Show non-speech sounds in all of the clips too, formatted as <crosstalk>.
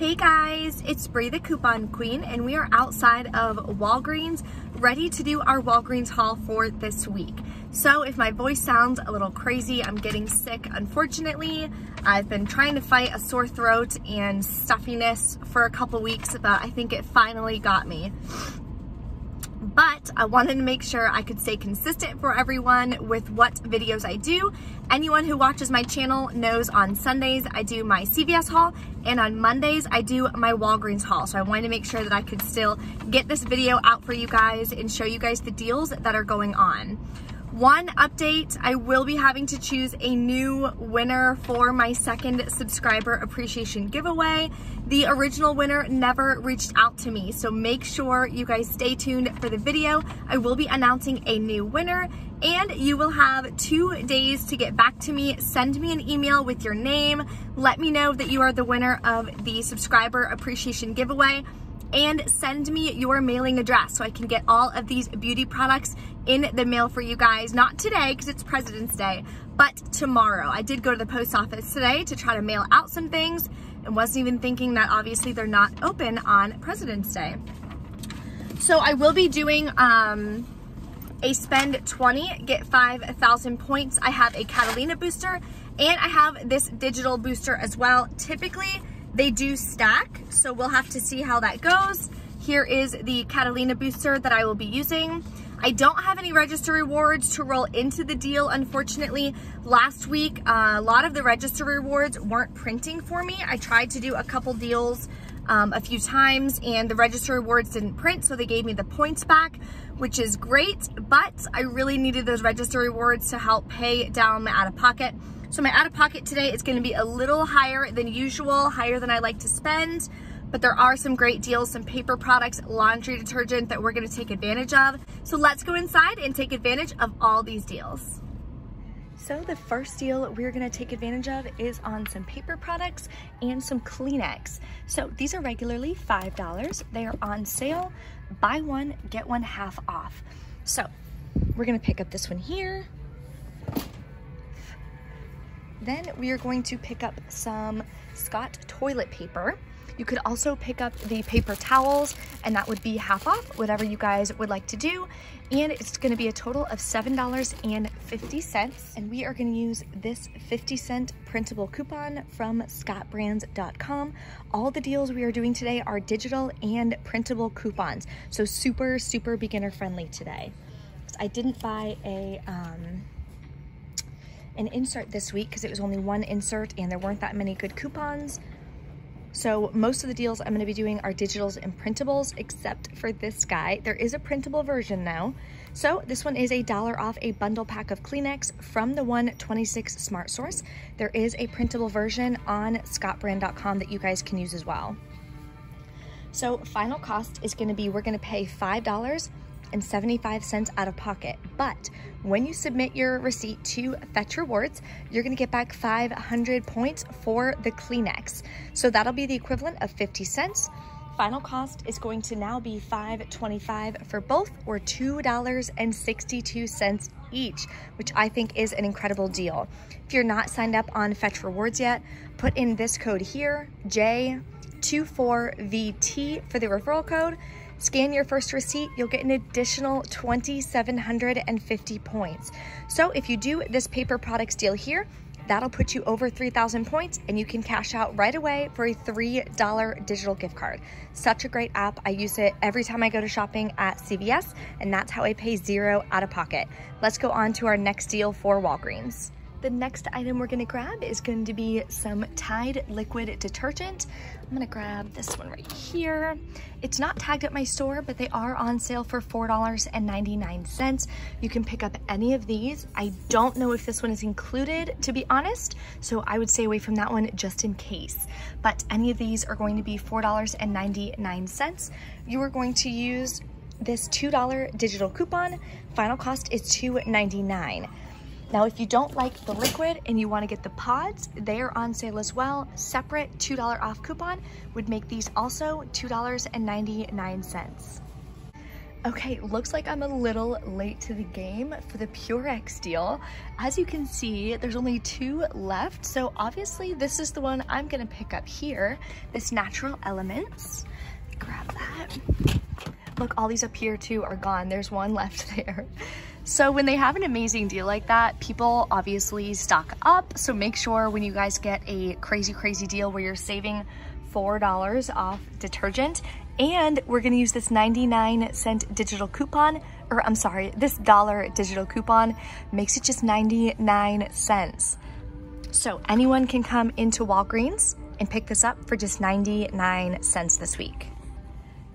Hey guys, it's Bree the Coupon Queen and we are outside of Walgreens ready to do our Walgreens haul for this week. So if my voice sounds a little crazy, I'm getting sick unfortunately. I've been trying to fight a sore throat and stuffiness for a couple weeks, but I think it finally got me but I wanted to make sure I could stay consistent for everyone with what videos I do. Anyone who watches my channel knows on Sundays I do my CVS haul and on Mondays I do my Walgreens haul. So I wanted to make sure that I could still get this video out for you guys and show you guys the deals that are going on. One update, I will be having to choose a new winner for my second subscriber appreciation giveaway. The original winner never reached out to me, so make sure you guys stay tuned for the video. I will be announcing a new winner and you will have two days to get back to me. Send me an email with your name. Let me know that you are the winner of the subscriber appreciation giveaway and send me your mailing address so I can get all of these beauty products in the mail for you guys. Not today because it's President's Day, but tomorrow. I did go to the post office today to try to mail out some things and wasn't even thinking that obviously they're not open on President's Day. So I will be doing um, a spend 20, get 5,000 points. I have a Catalina booster and I have this digital booster as well. Typically, they do stack, so we'll have to see how that goes. Here is the Catalina booster that I will be using. I don't have any register rewards to roll into the deal, unfortunately. Last week, uh, a lot of the register rewards weren't printing for me. I tried to do a couple deals um, a few times and the register rewards didn't print, so they gave me the points back, which is great, but I really needed those register rewards to help pay down my out-of-pocket. So my out-of-pocket today is gonna be a little higher than usual, higher than I like to spend, but there are some great deals, some paper products, laundry detergent that we're gonna take advantage of. So let's go inside and take advantage of all these deals. So the first deal we're gonna take advantage of is on some paper products and some Kleenex. So these are regularly $5. They are on sale, buy one, get one half off. So we're gonna pick up this one here. Then we are going to pick up some Scott toilet paper. You could also pick up the paper towels and that would be half off, whatever you guys would like to do. And it's gonna be a total of $7.50. And we are gonna use this 50 cent printable coupon from scottbrands.com. All the deals we are doing today are digital and printable coupons. So super, super beginner friendly today. I didn't buy a, um, an insert this week because it was only one insert and there weren't that many good coupons. So most of the deals I'm going to be doing are digitals and printables, except for this guy. There is a printable version now. So this one is a dollar off a bundle pack of Kleenex from the 126 Smart Source. There is a printable version on scottbrand.com that you guys can use as well. So final cost is going to be, we're going to pay $5 and 75 cents out of pocket. But when you submit your receipt to Fetch Rewards, you're gonna get back 500 points for the Kleenex. So that'll be the equivalent of 50 cents. Final cost is going to now be $5.25 for both or $2.62 each, which I think is an incredible deal. If you're not signed up on Fetch Rewards yet, put in this code here, J24VT for the referral code Scan your first receipt, you'll get an additional 2,750 points. So if you do this paper products deal here, that'll put you over 3,000 points and you can cash out right away for a $3 digital gift card. Such a great app. I use it every time I go to shopping at CVS and that's how I pay zero out of pocket. Let's go on to our next deal for Walgreens. The next item we're gonna grab is going to be some Tide liquid detergent. I'm gonna grab this one right here. It's not tagged at my store, but they are on sale for $4.99. You can pick up any of these. I don't know if this one is included, to be honest, so I would stay away from that one just in case. But any of these are going to be $4.99. You are going to use this $2 digital coupon. Final cost is $2.99. Now, if you don't like the liquid and you wanna get the pods, they are on sale as well. Separate $2 off coupon would make these also $2.99. Okay, looks like I'm a little late to the game for the Purex deal. As you can see, there's only two left. So obviously this is the one I'm gonna pick up here, this Natural Elements. Grab that. Look, all these up here too are gone. There's one <laughs> left there. So when they have an amazing deal like that, people obviously stock up. So make sure when you guys get a crazy, crazy deal where you're saving $4 off detergent and we're gonna use this 99 cent digital coupon, or I'm sorry, this dollar digital coupon makes it just 99 cents. So anyone can come into Walgreens and pick this up for just 99 cents this week.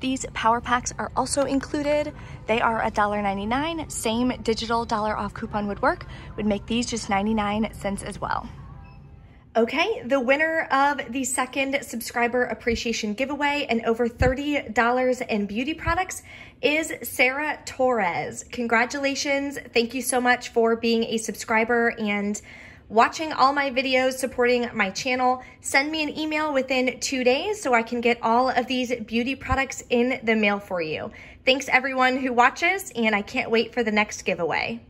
These power packs are also included. They are $1.99. Same digital dollar off coupon would work, would make these just 99 cents as well. Okay, the winner of the second subscriber appreciation giveaway and over $30 in beauty products is Sara Torres. Congratulations. Thank you so much for being a subscriber and watching all my videos, supporting my channel. Send me an email within two days so I can get all of these beauty products in the mail for you. Thanks everyone who watches and I can't wait for the next giveaway.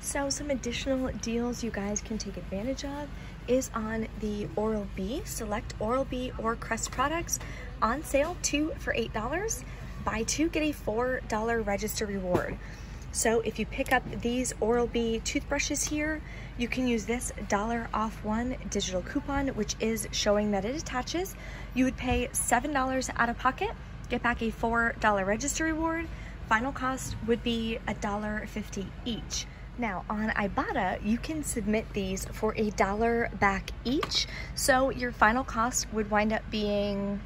So some additional deals you guys can take advantage of is on the Oral-B, select Oral-B or Crest products on sale, two for $8. Buy two, get a $4 register reward. So if you pick up these Oral-B toothbrushes here, you can use this dollar off one digital coupon, which is showing that it attaches. You would pay $7 out of pocket, get back a $4 register reward. Final cost would be $1.50 each. Now on Ibotta, you can submit these for a dollar back each. So your final cost would wind up being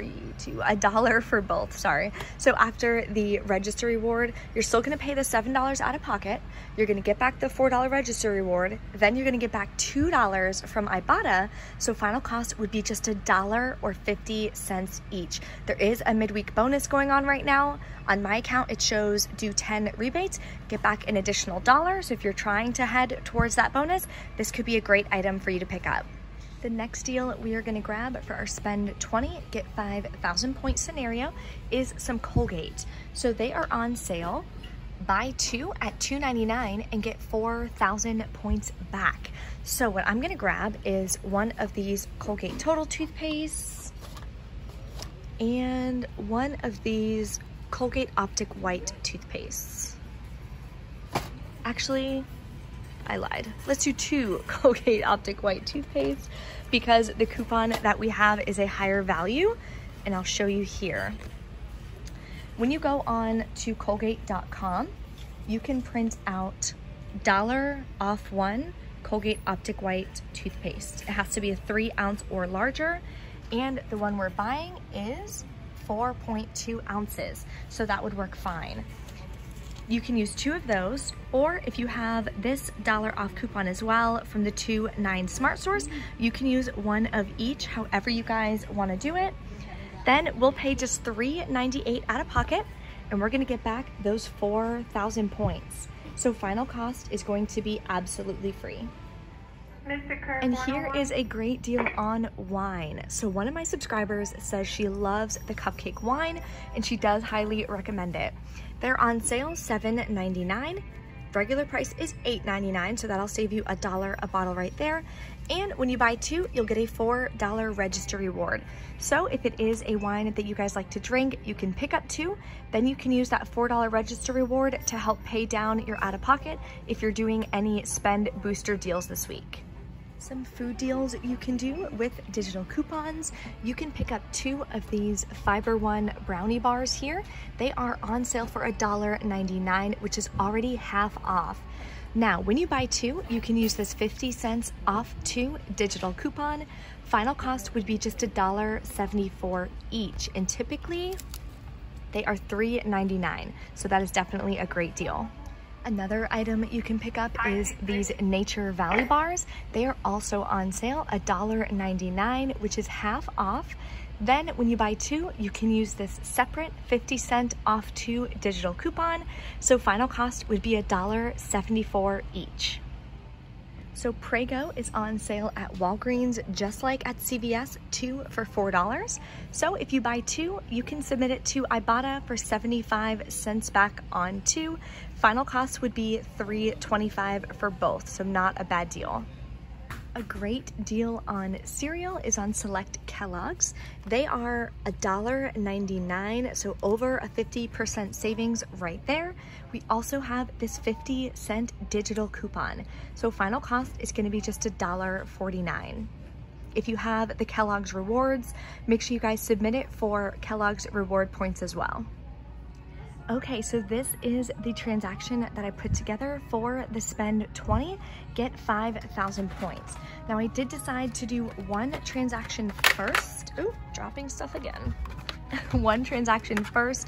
three, two, a dollar for both, sorry. So after the register reward, you're still gonna pay the $7 out of pocket. You're gonna get back the $4 register reward. Then you're gonna get back $2 from Ibotta. So final cost would be just a dollar or 50 cents each. There is a midweek bonus going on right now. On my account, it shows do 10 rebates, get back an additional dollar. So if you're trying to head towards that bonus, this could be a great item for you to pick up. The next deal we are gonna grab for our spend 20, get 5,000 point scenario is some Colgate. So they are on sale. Buy two at $2.99 and get 4,000 points back. So what I'm gonna grab is one of these Colgate Total toothpastes and one of these Colgate Optic White toothpastes. Actually, I lied. Let's do two <laughs> Colgate Optic White toothpaste because the coupon that we have is a higher value and I'll show you here. When you go on to colgate.com, you can print out dollar off one Colgate Optic White toothpaste. It has to be a three ounce or larger and the one we're buying is 4.2 ounces. So that would work fine you can use two of those, or if you have this dollar off coupon as well from the two nine Smart Source, you can use one of each, however you guys wanna do it. Then we'll pay just $3.98 out of pocket, and we're gonna get back those 4,000 points. So final cost is going to be absolutely free. And here is a great deal on wine. So one of my subscribers says she loves the cupcake wine and she does highly recommend it. They're on sale $7.99. Regular price is $8.99, so that'll save you a dollar a bottle right there. And when you buy two, you'll get a $4 register reward. So if it is a wine that you guys like to drink, you can pick up two. Then you can use that $4 register reward to help pay down your out of pocket if you're doing any spend booster deals this week some food deals you can do with digital coupons. You can pick up two of these Fiber One brownie bars here. They are on sale for $1.99, which is already half off. Now, when you buy two, you can use this 50 cents off two digital coupon. Final cost would be just $1.74 each, and typically they are $3.99, so that is definitely a great deal. Another item you can pick up is these Nature Valley bars. They are also on sale, $1.99, which is half off. Then when you buy two, you can use this separate 50 cent off two digital coupon. So final cost would be $1.74 each. So Prego is on sale at Walgreens, just like at CVS, two for $4. So if you buy two, you can submit it to Ibotta for 75 cents back on two. Final cost would be $3.25 for both, so not a bad deal. A great deal on cereal is on select Kellogg's. They are $1.99, so over a 50% savings right there. We also have this 50 cent digital coupon. So final cost is gonna be just $1.49. If you have the Kellogg's rewards, make sure you guys submit it for Kellogg's reward points as well. Okay, so this is the transaction that I put together for the spend 20, get 5,000 points. Now I did decide to do one transaction first. Ooh, dropping stuff again. <laughs> one transaction first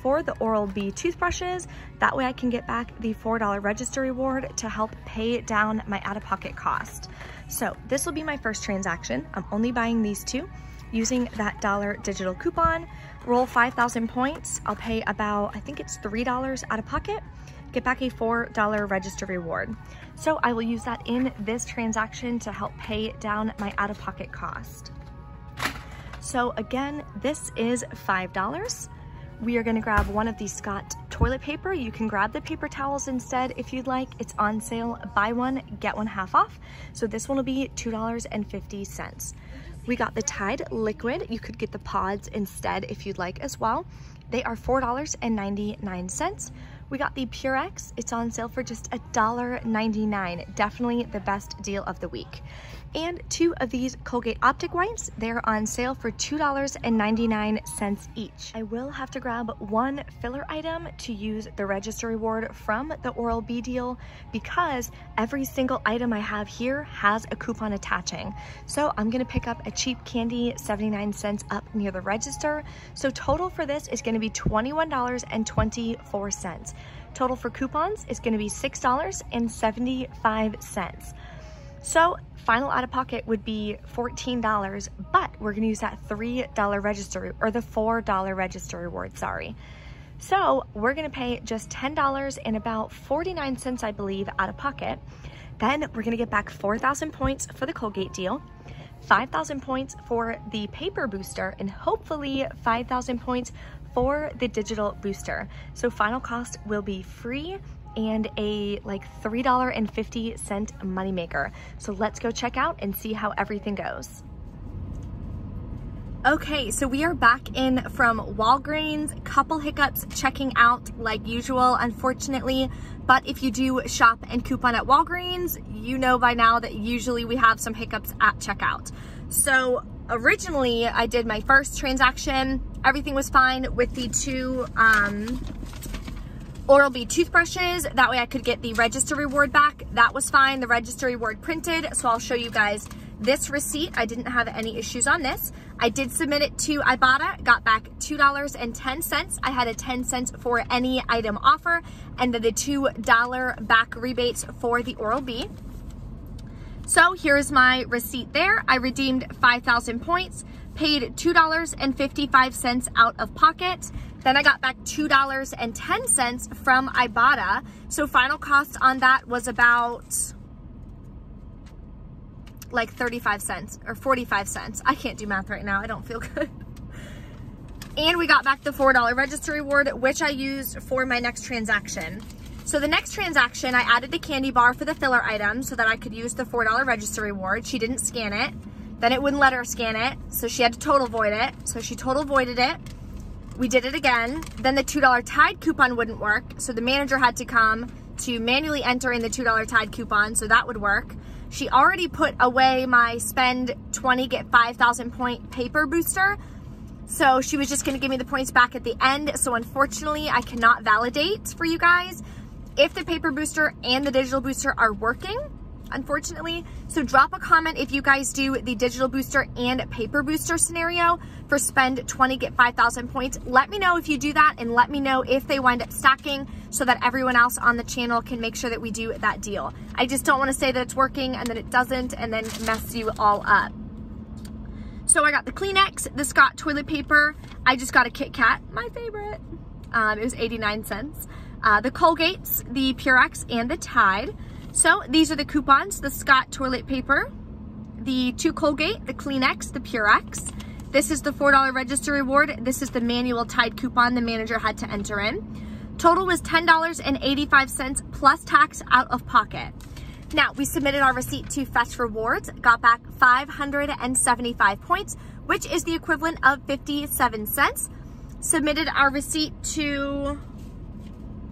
for the Oral-B toothbrushes. That way I can get back the $4 register reward to help pay down my out-of-pocket cost. So this will be my first transaction. I'm only buying these two using that dollar digital coupon, roll 5,000 points. I'll pay about, I think it's $3 out of pocket, get back a $4 register reward. So I will use that in this transaction to help pay down my out-of-pocket cost. So again, this is $5. We are gonna grab one of the Scott toilet paper. You can grab the paper towels instead if you'd like. It's on sale, buy one, get one half off. So this one will be $2.50. We got the Tide Liquid. You could get the pods instead if you'd like as well. They are $4.99. We got the Purex. It's on sale for just $1.99. Definitely the best deal of the week and two of these Colgate Optic Whites. They're on sale for $2.99 each. I will have to grab one filler item to use the register reward from the Oral-B deal because every single item I have here has a coupon attaching. So I'm gonna pick up a cheap candy, 79 cents up near the register. So total for this is gonna be $21.24. Total for coupons is gonna be $6.75. So final out of pocket would be $14, but we're gonna use that $3 register, or the $4 register reward, sorry. So we're gonna pay just $10 and about 49 cents, I believe, out of pocket. Then we're gonna get back 4,000 points for the Colgate deal, 5,000 points for the paper booster, and hopefully 5,000 points for the digital booster. So final cost will be free and a like $3.50 moneymaker. So let's go check out and see how everything goes. Okay, so we are back in from Walgreens, couple hiccups checking out like usual, unfortunately. But if you do shop and coupon at Walgreens, you know by now that usually we have some hiccups at checkout. So originally I did my first transaction, everything was fine with the two um, Oral-B toothbrushes. That way I could get the register reward back. That was fine. The register reward printed. So I'll show you guys this receipt. I didn't have any issues on this. I did submit it to Ibotta, got back $2.10. I had a 10 cents for any item offer and then the $2 back rebates for the Oral-B. So here's my receipt there. I redeemed 5,000 points, paid $2.55 out of pocket. Then I got back $2.10 from Ibotta. So final cost on that was about like 35 cents or 45 cents. I can't do math right now. I don't feel <laughs> good. And we got back the $4 register reward, which I used for my next transaction. So the next transaction, I added the candy bar for the filler item so that I could use the $4 register reward. She didn't scan it. Then it wouldn't let her scan it. So she had to total void it. So she total voided it. We did it again. Then the $2 Tide coupon wouldn't work. So the manager had to come to manually enter in the $2 Tide coupon so that would work. She already put away my spend 20, get 5,000 point paper booster. So she was just gonna give me the points back at the end. So unfortunately, I cannot validate for you guys if the paper booster and the digital booster are working unfortunately. So drop a comment if you guys do the digital booster and paper booster scenario for spend 20, get 5,000 points. Let me know if you do that and let me know if they wind up stacking so that everyone else on the channel can make sure that we do that deal. I just don't want to say that it's working and then it doesn't and then mess you all up. So I got the Kleenex, the Scott toilet paper. I just got a Kit Kat, my favorite. Um, it was 89 cents. Uh, the Colgates, the Purex, and the Tide. So these are the coupons, the Scott toilet paper, the two Colgate, the Kleenex, the Purex. This is the $4 register reward. This is the manual Tide coupon the manager had to enter in. Total was $10.85 plus tax out of pocket. Now, we submitted our receipt to Fetch Rewards, got back 575 points, which is the equivalent of 57 cents. Submitted our receipt to,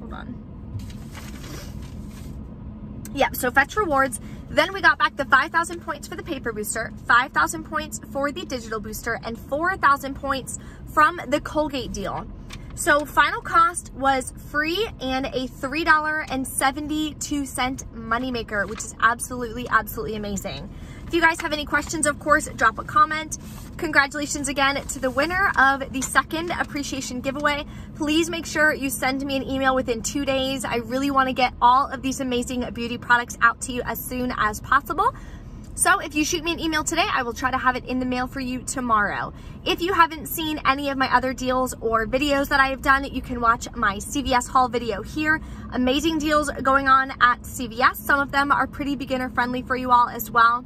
hold on. Yep, so Fetch Rewards. Then we got back the 5,000 points for the paper booster, 5,000 points for the digital booster, and 4,000 points from the Colgate deal. So final cost was free and a $3.72 moneymaker, which is absolutely, absolutely amazing. If you guys have any questions, of course, drop a comment. Congratulations again to the winner of the second appreciation giveaway. Please make sure you send me an email within two days. I really want to get all of these amazing beauty products out to you as soon as possible. So if you shoot me an email today, I will try to have it in the mail for you tomorrow. If you haven't seen any of my other deals or videos that I have done, you can watch my CVS haul video here. Amazing deals going on at CVS. Some of them are pretty beginner friendly for you all as well.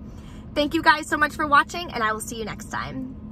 Thank you guys so much for watching and I will see you next time.